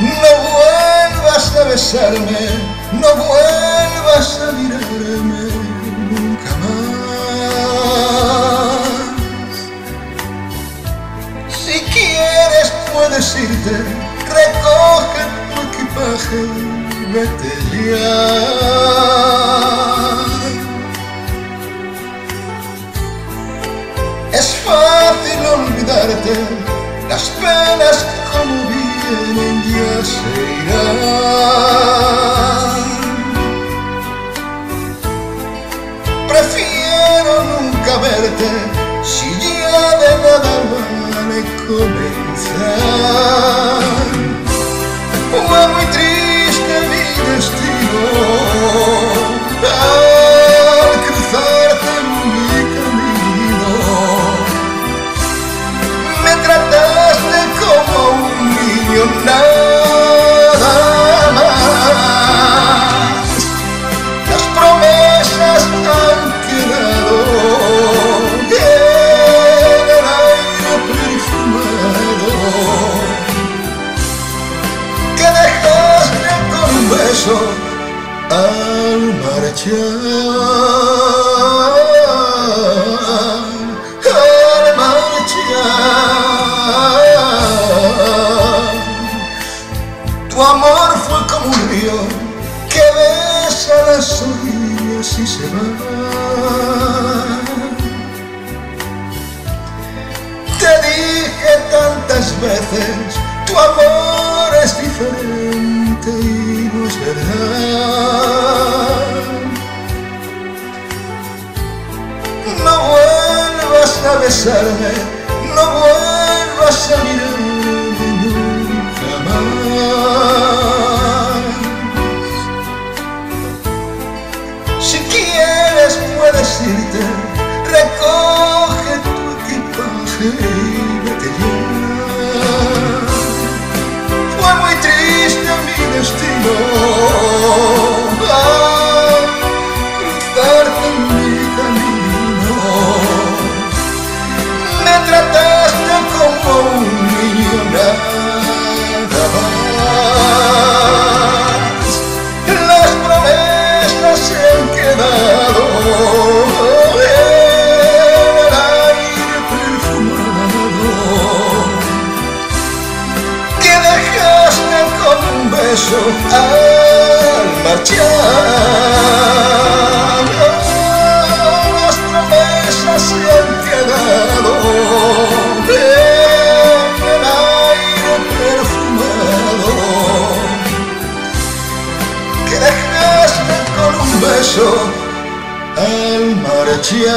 No vuelvas a besarme, no vuelvas a mirarme nunca más. Si quieres puedes irte, recoge tu equipaje vete ya. Es fácil olvidarte las penas como ya se. Prefiero nunca verte si ya de nada vale comenzar. Nada más. Las promesas han quedado en el aire perfumado que dejaste con un beso al marchar, orillas y se va. Te dije tantas veces, tu amor es diferente y no es verdad. No vuelvas a besarme, no vuelvas a mirarme trataste como un niño nada más. Las promesas se han quedado en el aire perfumado que dejaste con un beso al marchar. El Marachia